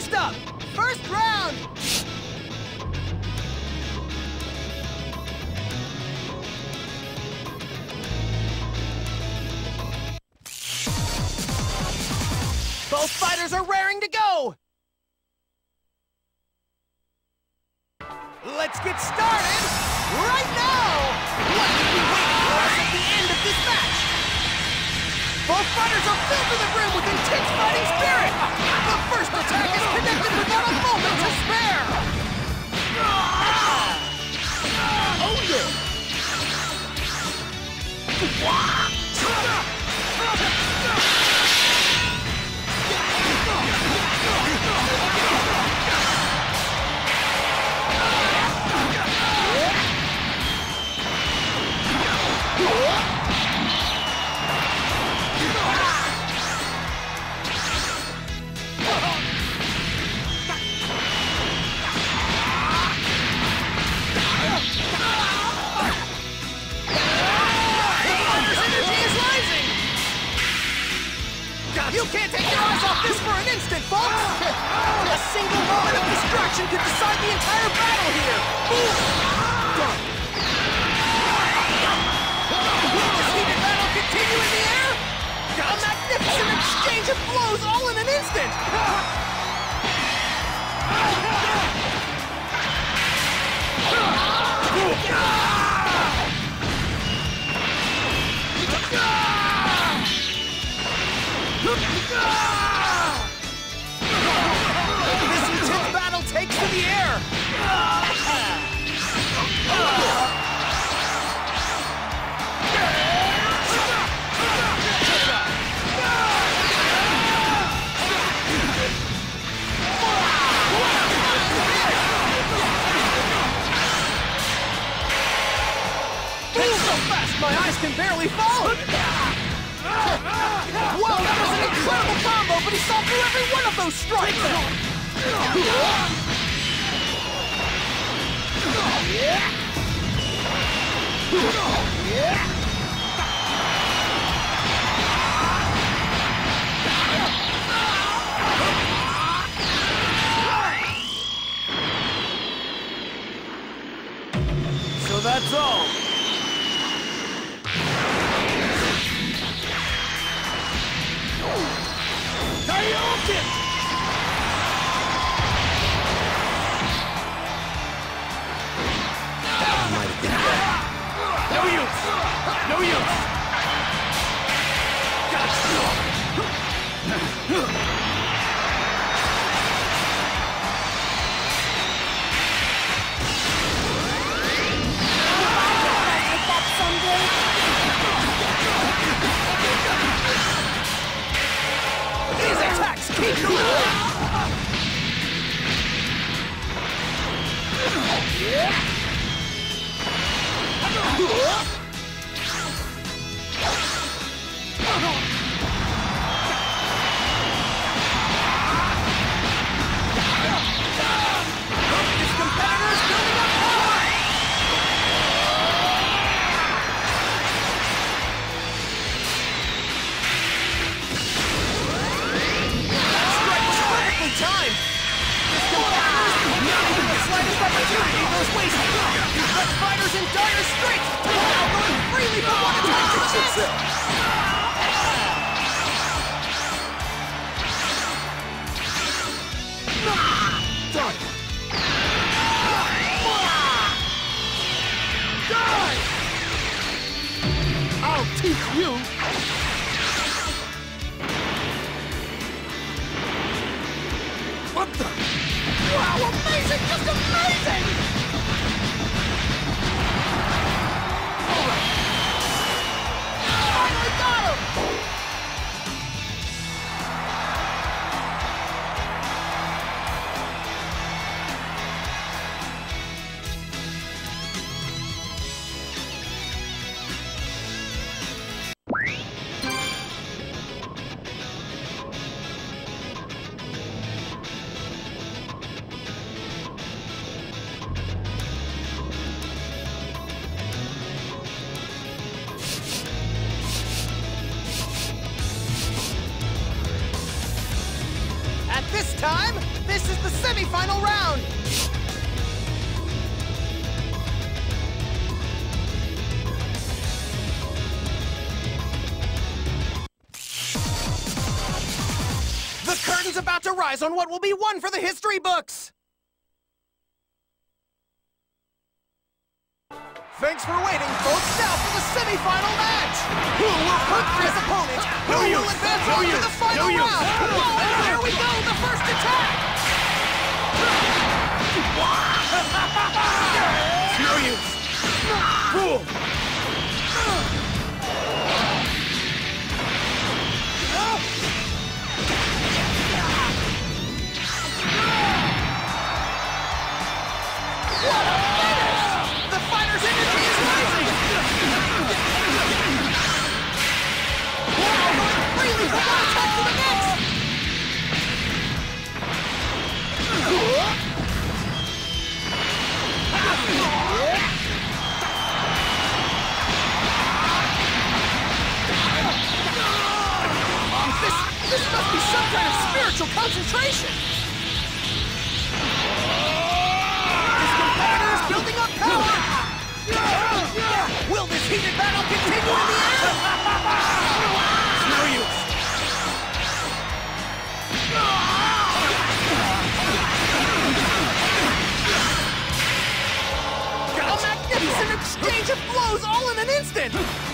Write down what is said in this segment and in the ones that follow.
First up, first round. Both fighters are raring to go. Let's get started right now! Both fighters are filled to the brim with intense fighting spirit! The first attack is connected without a moment to spare! Oh yeah! Can't take your eyes off this for an instant, folks! Ah! A single moment of distraction could decide the entire battle here! Done! Will this heated battle continue in the air? A magnificent exchange of blows all in an instant! The air! It's so fast, my eyes can barely follow! Whoa, that was an incredible combo, but he saw through every one of those strikes! So that's all. Kaioken! No use! Dire straits! Now freely for one attack! I'll teach you! Semifinal round. The curtain's about to rise on what will be one for the history books. Thanks for waiting, folks. Now for the semifinal match. Who will hurt his opponent? Who No will advance No on to the final No round? Whoa, oh, and here we go, the first attack. No use! Fool! Spiritual concentration. His competitor is building up power. Will this heated battle continue in the end? No use! A magnificent exchange of blows all in an instant.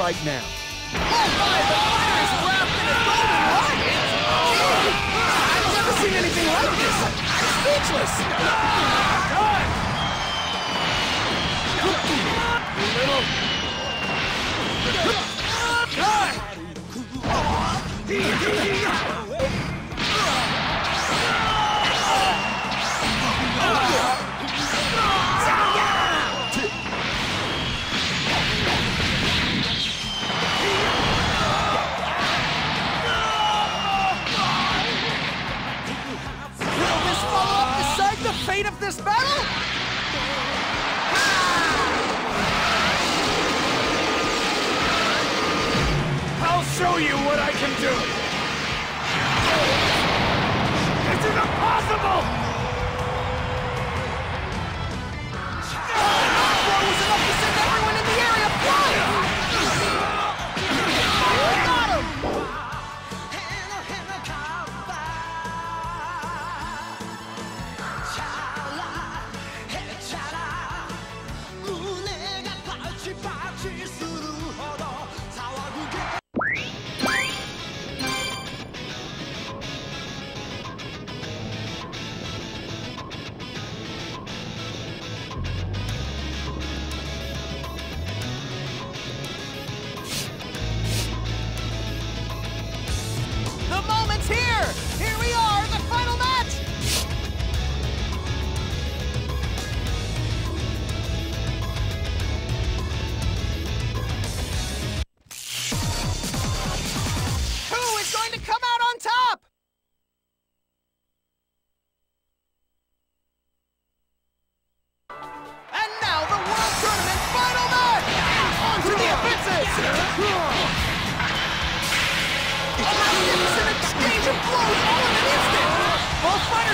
Right now. Oh my, the fire is wrapped in a golden. I've never seen anything like this. I'm speechless. Will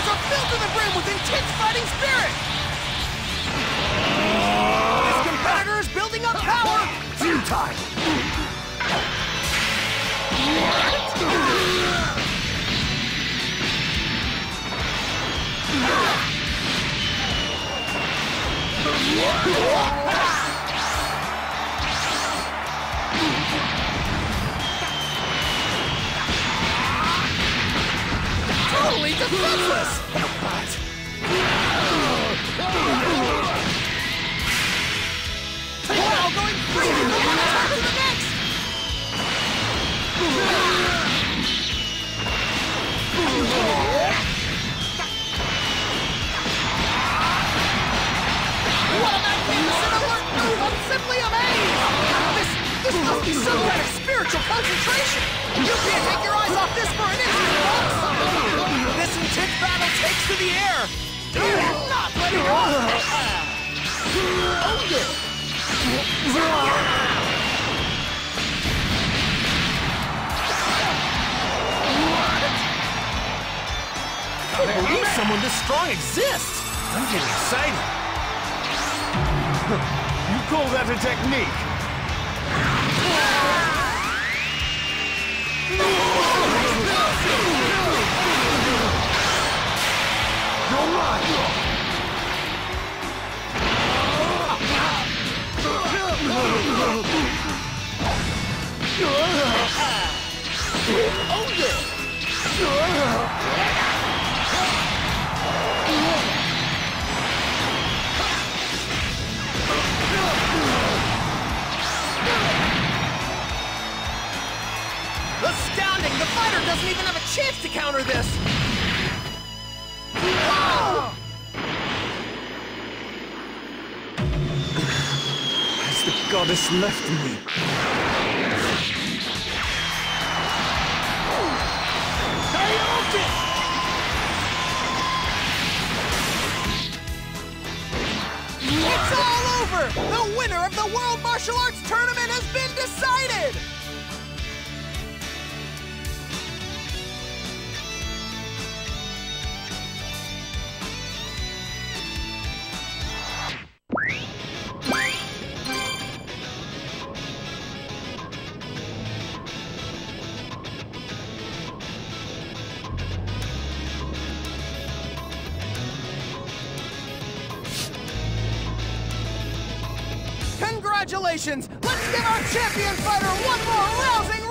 are filled to the brim with intense fighting spirit! This competitor is building up power! Futile! Totally defenseless! Wow, going free I can't believe someone this strong exists! I'm getting excited. You call that a technique? doesn't even have a chance to counter this! Has the goddess left me? It's all over! The winner of the World Martial Arts Tournament has been decided! Congratulations! Let's give our champion fighter one more rousing